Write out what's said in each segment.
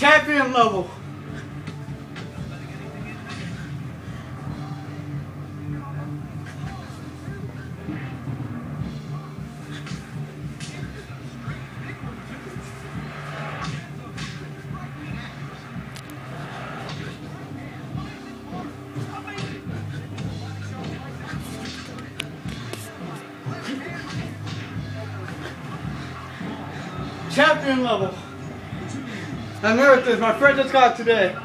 Champion level. Champion level. I learned this. My friend just got today.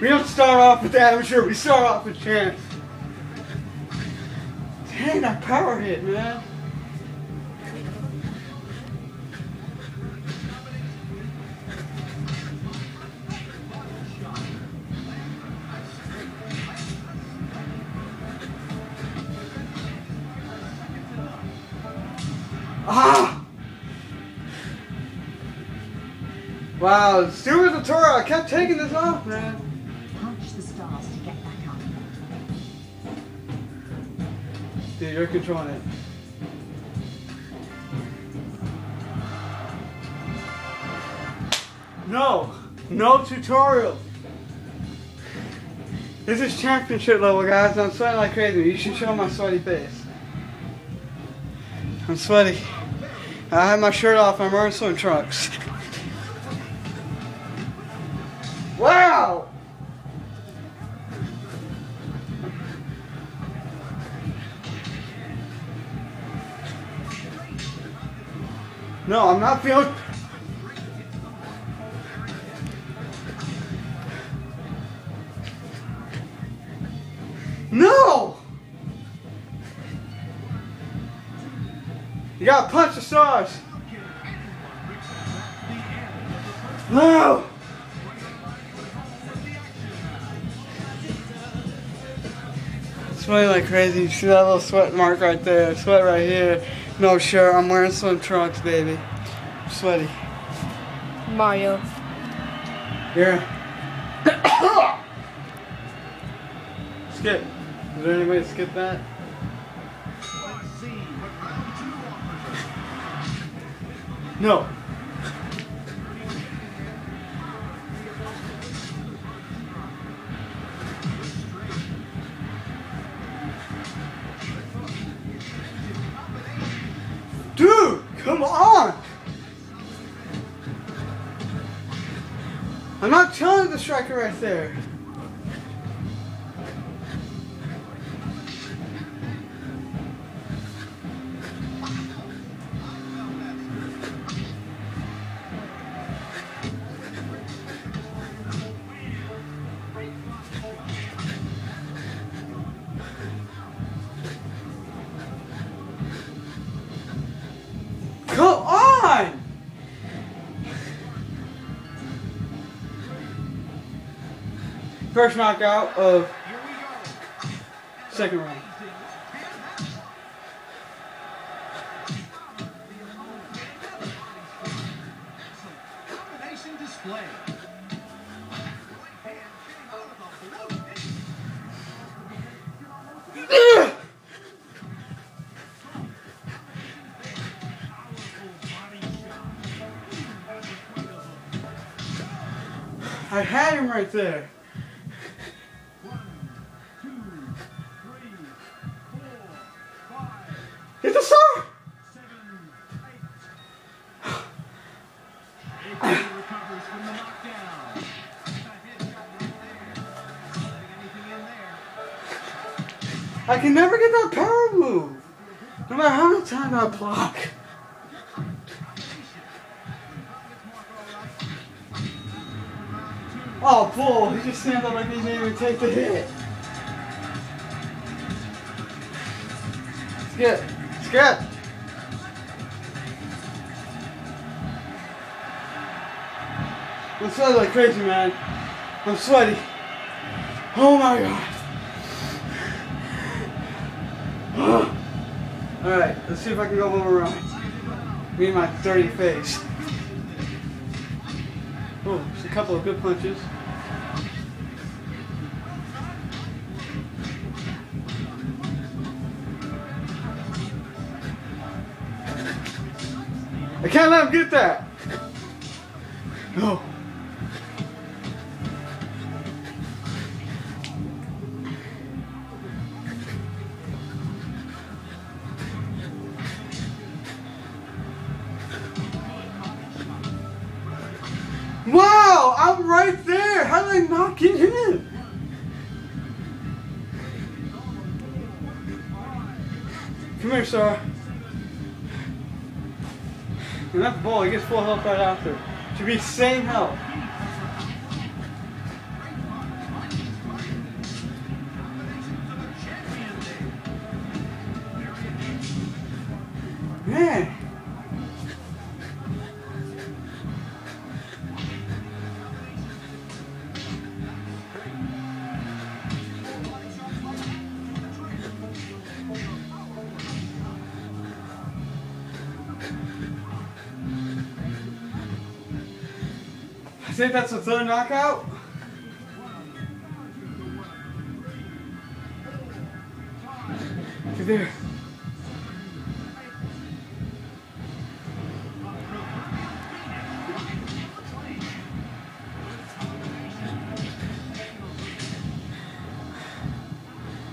We don't start off with the amateur, we start off with chance. Dang, that power hit, man. Ah! Wow, Stuart the Toro, I kept taking this off, man. Punch the stars to get back up. Dude, you're controlling it. No, no tutorial. This is championship level, guys. I'm sweating like crazy. You should show my sweaty face. I'm sweaty. I have my shirt off. I'm wearing swim trunks. Wow! No, I'm not feeling. You gotta punch the stars. No! Sweating like crazy. You see that little sweat mark right there? Sweat right here. No shirt. I'm wearing swim trunks, baby. I'm sweaty. Mario. Yeah. skip. Is there any way to skip that? No. Dude, come on! I'm not telling the striker right there. First knockout of second round. I had him right there. The knockdown. I can never get that power move. No matter how many times I block. Oh, bull. He just stands up like he didn't even take the hit. Skip. Skip. I'm sweating like crazy, man. I'm sweaty. Oh my god. Alright, let's see if I can go one more round. Me and my dirty face. Oh, just a couple of good punches. Can't let him get that. No. Wow, I'm right there. How did I not get him? Come here, Sarah. And that's the ball. He gets full health right after. Should be same health. Man. Think that's the third knockout. There.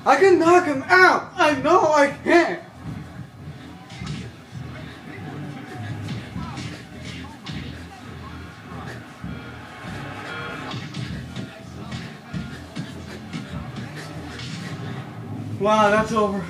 I can knock him out. I know I can. Wow, that's over.